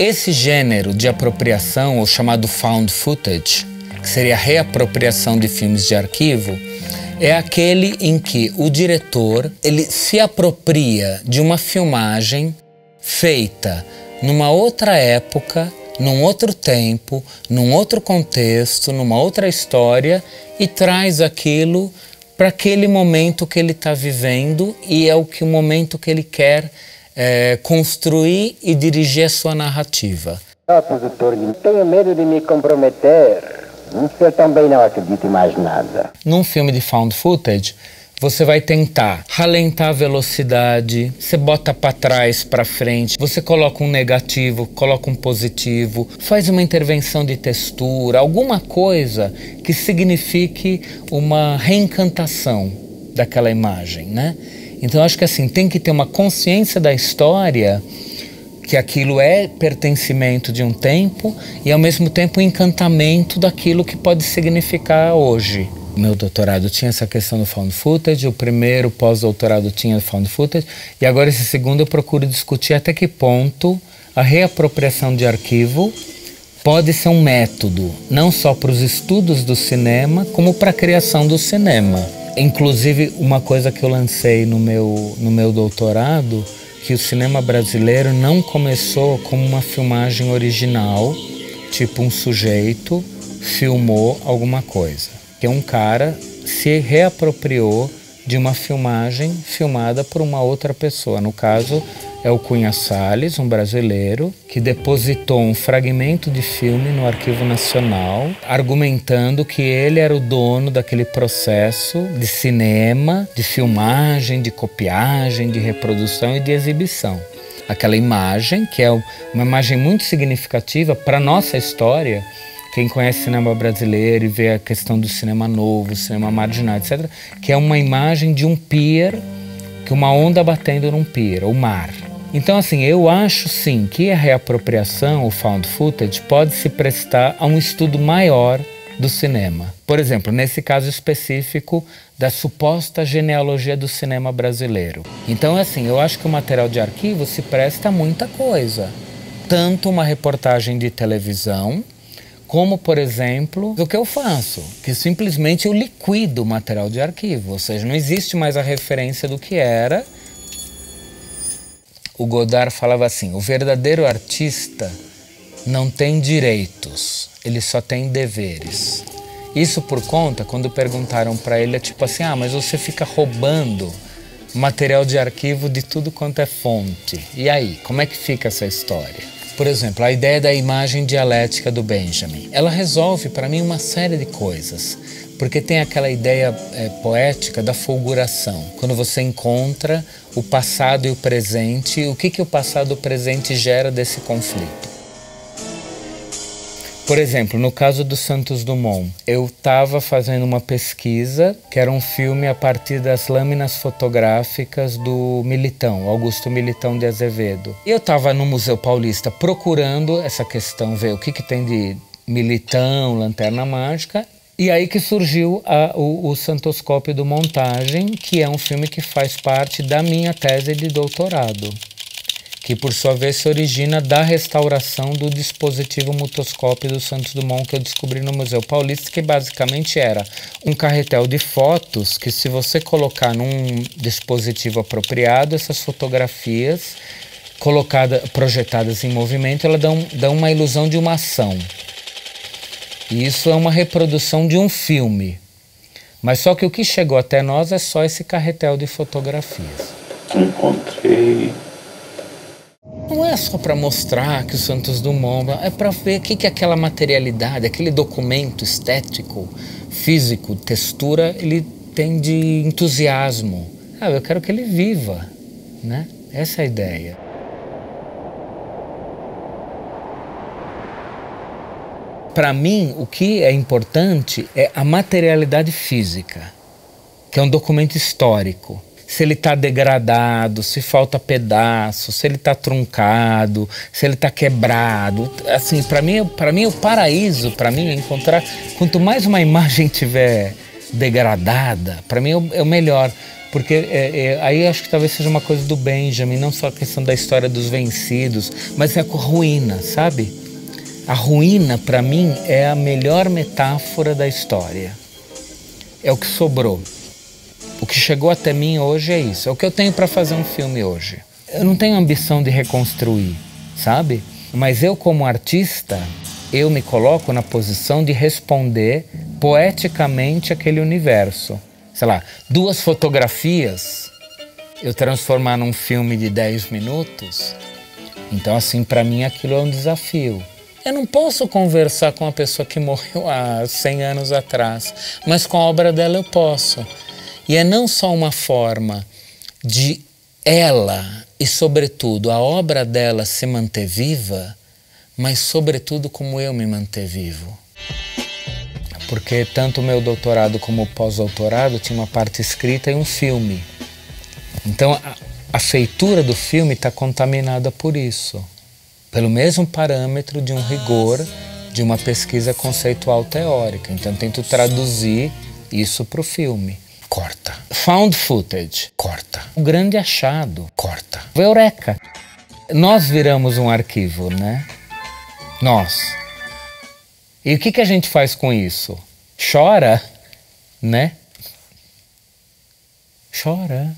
Esse gênero de apropriação, o chamado found footage, que seria a reapropriação de filmes de arquivo, é aquele em que o diretor ele se apropria de uma filmagem feita numa outra época, num outro tempo, num outro contexto, numa outra história e traz aquilo para aquele momento que ele está vivendo e é o que o momento que ele quer é, construir e dirigir a sua narrativa. Produtor, tenho medo de me comprometer. Eu também não acredito em mais nada. Num filme de found footage, você vai tentar ralentar a velocidade, você bota para trás, para frente, você coloca um negativo, coloca um positivo, faz uma intervenção de textura, alguma coisa que signifique uma reencantação daquela imagem, né? Então acho que assim, tem que ter uma consciência da história que aquilo é pertencimento de um tempo e ao mesmo tempo um encantamento daquilo que pode significar hoje. Meu doutorado tinha essa questão do found footage, o primeiro pós-doutorado tinha found footage e agora esse segundo eu procuro discutir até que ponto a reapropriação de arquivo pode ser um método não só para os estudos do cinema, como para a criação do cinema. Inclusive, uma coisa que eu lancei no meu, no meu doutorado, que o cinema brasileiro não começou como uma filmagem original, tipo um sujeito filmou alguma coisa. Que um cara se reapropriou de uma filmagem filmada por uma outra pessoa. No caso, é o Cunha Salles, um brasileiro, que depositou um fragmento de filme no Arquivo Nacional, argumentando que ele era o dono daquele processo de cinema, de filmagem, de copiagem, de reprodução e de exibição. Aquela imagem, que é uma imagem muito significativa para a nossa história, quem conhece cinema brasileiro e vê a questão do cinema novo, cinema marginal, etc., que é uma imagem de um pier, que uma onda batendo num pier, o mar. Então, assim, eu acho sim que a reapropriação, o found footage, pode se prestar a um estudo maior do cinema. Por exemplo, nesse caso específico da suposta genealogia do cinema brasileiro. Então, assim, eu acho que o material de arquivo se presta a muita coisa. Tanto uma reportagem de televisão, como, por exemplo, o que eu faço, que simplesmente eu liquido o material de arquivo, ou seja, não existe mais a referência do que era o Godard falava assim: o verdadeiro artista não tem direitos, ele só tem deveres. Isso por conta, quando perguntaram para ele, é tipo assim: ah, mas você fica roubando material de arquivo de tudo quanto é fonte. E aí, como é que fica essa história? Por exemplo, a ideia da imagem dialética do Benjamin. Ela resolve para mim uma série de coisas porque tem aquela ideia é, poética da fulguração, quando você encontra o passado e o presente, o que, que o passado e o presente gera desse conflito. Por exemplo, no caso do Santos Dumont, eu estava fazendo uma pesquisa que era um filme a partir das lâminas fotográficas do Militão, Augusto Militão de Azevedo. E eu estava no Museu Paulista procurando essa questão, ver o que, que tem de Militão, Lanterna Mágica, e aí que surgiu a, o, o Santoscópio do Montagem, que é um filme que faz parte da minha tese de doutorado, que por sua vez se origina da restauração do dispositivo mutoscópio do Santos Dumont que eu descobri no Museu Paulista, que basicamente era um carretel de fotos que se você colocar num dispositivo apropriado, essas fotografias colocadas, projetadas em movimento, elas dão, dão uma ilusão de uma ação. E isso é uma reprodução de um filme. Mas só que o que chegou até nós é só esse carretel de fotografias. Encontrei. Não é só para mostrar que o Santos Dumont é para ver o que, que aquela materialidade, aquele documento estético, físico, textura, ele tem de entusiasmo. Ah, eu quero que ele viva, né? Essa é a ideia. Para mim, o que é importante é a materialidade física, que é um documento histórico. Se ele está degradado, se falta pedaço, se ele está truncado, se ele está quebrado. Assim, para mim, para mim o paraíso, para mim é encontrar quanto mais uma imagem tiver degradada, para mim é o melhor, Porque é, é, aí acho que talvez seja uma coisa do Benjamin, não só a questão da história dos vencidos, mas é a ruína, sabe? A ruína, para mim, é a melhor metáfora da história. É o que sobrou. O que chegou até mim hoje é isso. É o que eu tenho para fazer um filme hoje. Eu não tenho ambição de reconstruir, sabe? Mas eu, como artista, eu me coloco na posição de responder poeticamente aquele universo sei lá, duas fotografias, eu transformar num filme de 10 minutos, então assim, para mim aquilo é um desafio. Eu não posso conversar com uma pessoa que morreu há 100 anos atrás, mas com a obra dela eu posso. E é não só uma forma de ela e, sobretudo, a obra dela se manter viva, mas, sobretudo, como eu me manter vivo porque tanto o meu doutorado como o pós-doutorado tinha uma parte escrita e um filme. Então a, a feitura do filme está contaminada por isso, pelo mesmo parâmetro de um rigor de uma pesquisa conceitual teórica. Então tento traduzir isso para o filme. Corta. Found footage. Corta. O grande achado. Corta. Eureka. Nós viramos um arquivo, né? Nós. E o que, que a gente faz com isso? Chora, né? Chora.